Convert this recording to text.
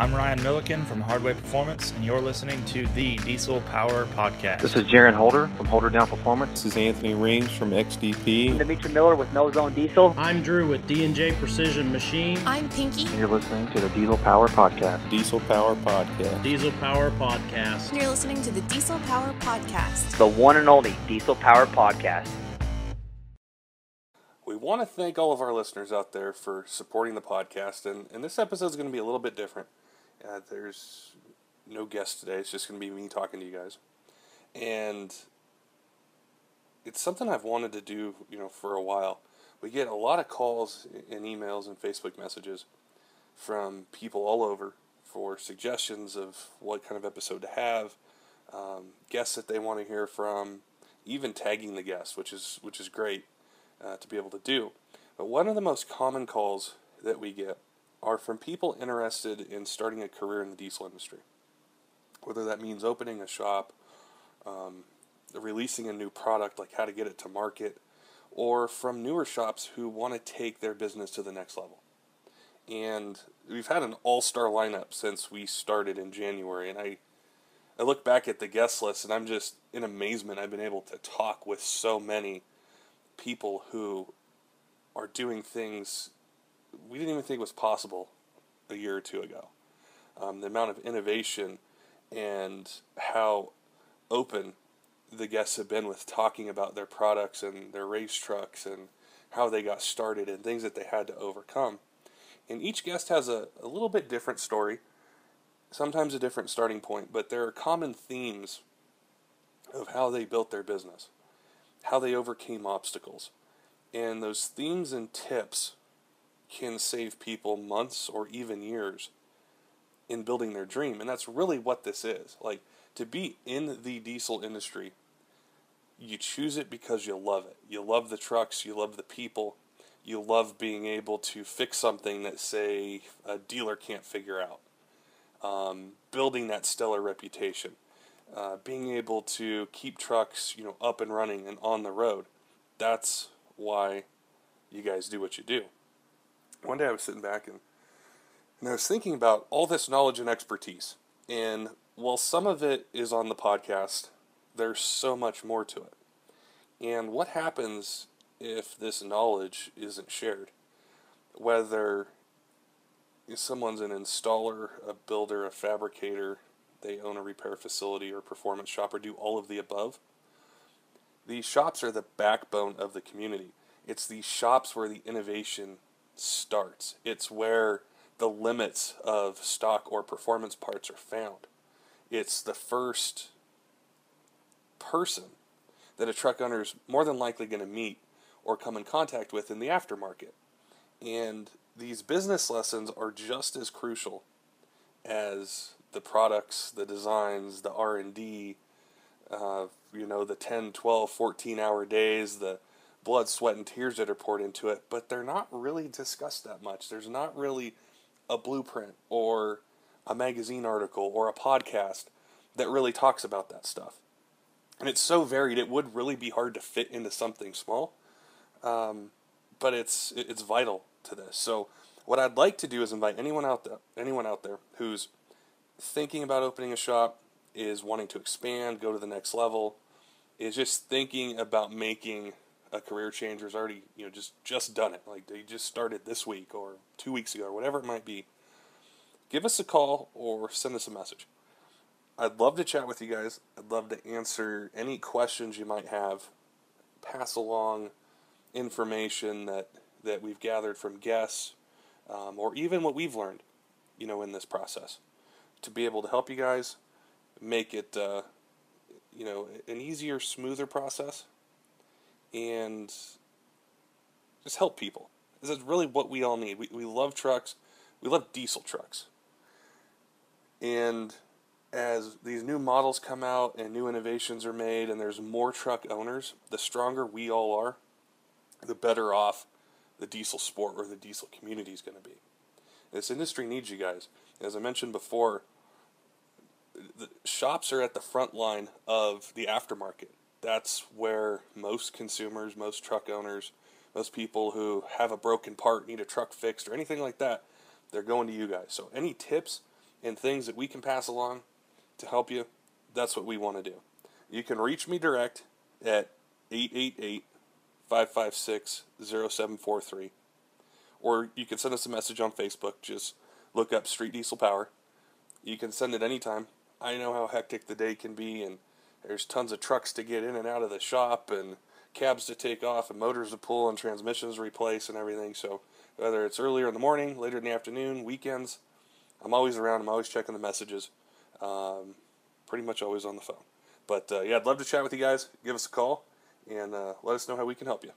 I'm Ryan Milliken from Hardway Performance, and you're listening to the Diesel Power Podcast. This is Jaron Holder from Holder Down Performance. This is Anthony Rings from XDP. I'm Dimitri Miller with No Zone Diesel. I'm Drew with D&J Precision Machine. I'm Pinky. And you're listening to the Diesel Power Podcast. Diesel Power Podcast. Diesel Power Podcast. And you're listening to the Diesel Power Podcast. The one and only Diesel Power Podcast. Want to thank all of our listeners out there for supporting the podcast, and, and this episode is going to be a little bit different. Uh, there's no guest today; it's just going to be me talking to you guys, and it's something I've wanted to do, you know, for a while. We get a lot of calls and emails and Facebook messages from people all over for suggestions of what kind of episode to have, um, guests that they want to hear from, even tagging the guests, which is which is great uh, to be able to do. But one of the most common calls that we get are from people interested in starting a career in the diesel industry. Whether that means opening a shop, um, releasing a new product, like how to get it to market, or from newer shops who want to take their business to the next level. And we've had an all star lineup since we started in January, and I I look back at the guest list and I'm just in amazement I've been able to talk with so many people who are doing things we didn't even think was possible a year or two ago. Um, the amount of innovation and how open the guests have been with talking about their products and their race trucks and how they got started and things that they had to overcome. And each guest has a, a little bit different story, sometimes a different starting point, but there are common themes of how they built their business, how they overcame obstacles. And those themes and tips can save people months or even years in building their dream. And that's really what this is. Like, to be in the diesel industry, you choose it because you love it. You love the trucks, you love the people, you love being able to fix something that, say, a dealer can't figure out. Um, building that stellar reputation, uh, being able to keep trucks, you know, up and running and on the road. That's why you guys do what you do. One day I was sitting back and, and I was thinking about all this knowledge and expertise. And while some of it is on the podcast, there's so much more to it. And what happens if this knowledge isn't shared? Whether someone's an installer, a builder, a fabricator, they own a repair facility or performance shop, or do all of the above. These shops are the backbone of the community. It's these shops where the innovation starts. It's where the limits of stock or performance parts are found. It's the first person that a truck owner is more than likely going to meet or come in contact with in the aftermarket. And these business lessons are just as crucial as the products, the designs, the R&D, uh, you know, the 10, 12, 14 hour days, the blood, sweat, and tears that are poured into it, but they're not really discussed that much. There's not really a blueprint or a magazine article or a podcast that really talks about that stuff. And it's so varied, it would really be hard to fit into something small. Um, but it's it's vital to this. So what I'd like to do is invite anyone out there, anyone out there who's thinking about opening a shop, is wanting to expand, go to the next level, is just thinking about making a career change. Or has already you know just just done it. Like they just started this week or two weeks ago or whatever it might be. Give us a call or send us a message. I'd love to chat with you guys. I'd love to answer any questions you might have pass along information that that we've gathered from guests um, or even what we've learned you know in this process to be able to help you guys make it uh, you know an easier smoother process and just help people. This is really what we all need. We, we love trucks. We love diesel trucks. And as these new models come out and new innovations are made and there's more truck owners, the stronger we all are, the better off the diesel sport or the diesel community is going to be. This industry needs you guys. As I mentioned before, shops are at the front line of the aftermarket that's where most consumers, most truck owners, most people who have a broken part, need a truck fixed, or anything like that, they're going to you guys. So, any tips, and things that we can pass along to help you, that's what we want to do. You can reach me direct at 888 556 0743. Or you can send us a message on Facebook. Just look up Street Diesel Power. You can send it anytime. I know how hectic the day can be, and there's tons of trucks to get in and out of the shop, and cabs to take off, and motors to pull, and transmissions to replace, and everything. So whether it's earlier in the morning, later in the afternoon, weekends, I'm always around. I'm always checking the messages. Um, pretty much always on the phone. But uh, yeah, I'd love to chat with you guys. Give us a call and uh, let us know how we can help you.